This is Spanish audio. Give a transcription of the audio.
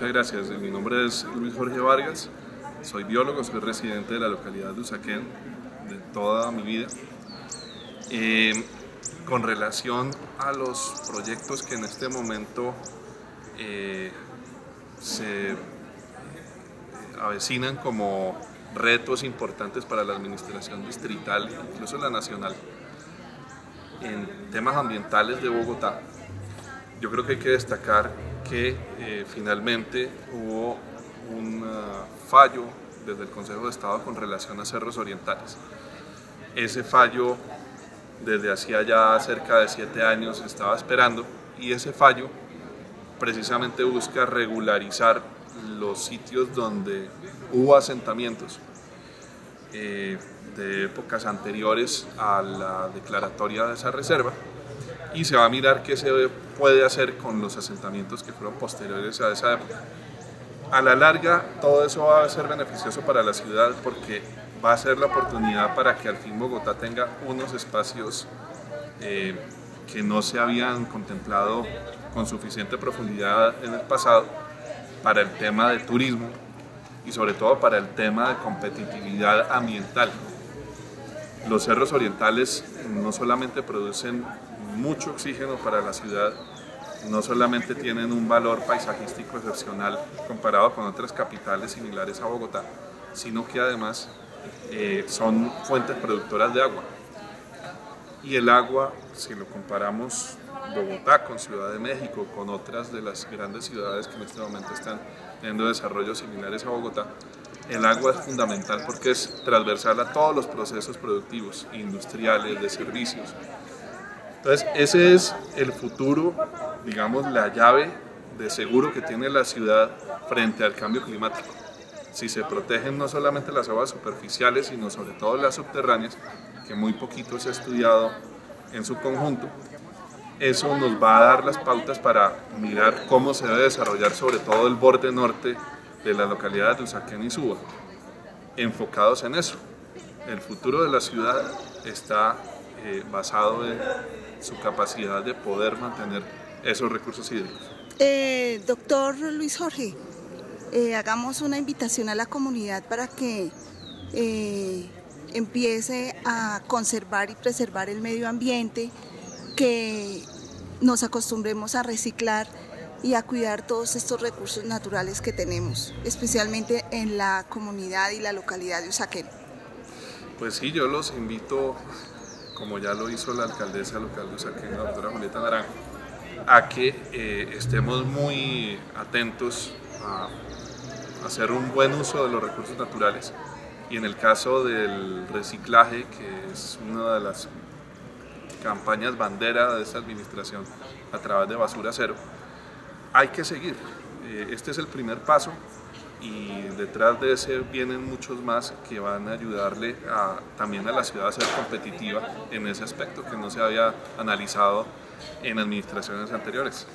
gracias. Mi nombre es Luis Jorge Vargas, soy biólogo, soy residente de la localidad de Usaquén de toda mi vida. Eh, con relación a los proyectos que en este momento eh, se avecinan como retos importantes para la administración distrital, incluso la nacional, en temas ambientales de Bogotá, yo creo que hay que destacar que eh, finalmente hubo un ah, fallo desde el Consejo de Estado con relación a cerros orientales. Ese fallo desde hacía ya cerca de siete años estaba esperando y ese fallo precisamente busca regularizar los sitios donde hubo asentamientos eh, de épocas anteriores a la declaratoria de esa reserva y se va a mirar qué se puede hacer con los asentamientos que fueron posteriores a esa época. A la larga, todo eso va a ser beneficioso para la ciudad porque va a ser la oportunidad para que al fin Bogotá tenga unos espacios eh, que no se habían contemplado con suficiente profundidad en el pasado para el tema de turismo y sobre todo para el tema de competitividad ambiental. Los cerros orientales no solamente producen mucho oxígeno para la ciudad, no solamente tienen un valor paisajístico excepcional comparado con otras capitales similares a Bogotá, sino que además eh, son fuentes productoras de agua. Y el agua, si lo comparamos Bogotá con Ciudad de México, con otras de las grandes ciudades que en este momento están teniendo desarrollos similares a Bogotá, el agua es fundamental porque es transversal a todos los procesos productivos, industriales, de servicios, entonces, ese es el futuro, digamos, la llave de seguro que tiene la ciudad frente al cambio climático. Si se protegen no solamente las aguas superficiales, sino sobre todo las subterráneas, que muy poquito se ha estudiado en su conjunto, eso nos va a dar las pautas para mirar cómo se debe desarrollar sobre todo el borde norte de la localidad de Usaquén y Suba, enfocados en eso. El futuro de la ciudad está eh, basado en su capacidad de poder mantener esos recursos hídricos. Eh, doctor Luis Jorge, eh, hagamos una invitación a la comunidad para que eh, empiece a conservar y preservar el medio ambiente, que nos acostumbremos a reciclar y a cuidar todos estos recursos naturales que tenemos, especialmente en la comunidad y la localidad de Usaquén. Pues sí, yo los invito como ya lo hizo la alcaldesa local de Usaquén, la doctora Julieta Naranjo, a que eh, estemos muy atentos a hacer un buen uso de los recursos naturales y en el caso del reciclaje, que es una de las campañas bandera de esta administración a través de Basura Cero, hay que seguir. Eh, este es el primer paso y detrás de ese vienen muchos más que van a ayudarle también a la ciudad a ser competitiva en ese aspecto que no se había analizado en administraciones anteriores.